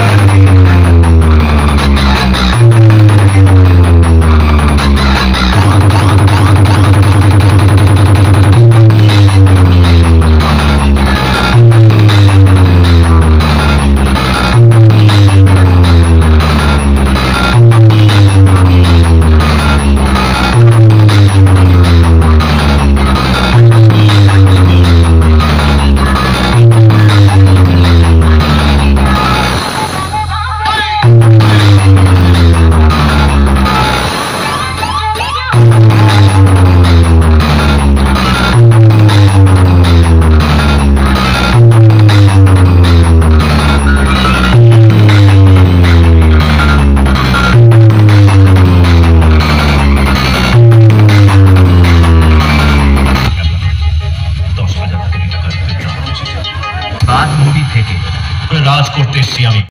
Thank you. থেকে রাজ করতে এসছি আমি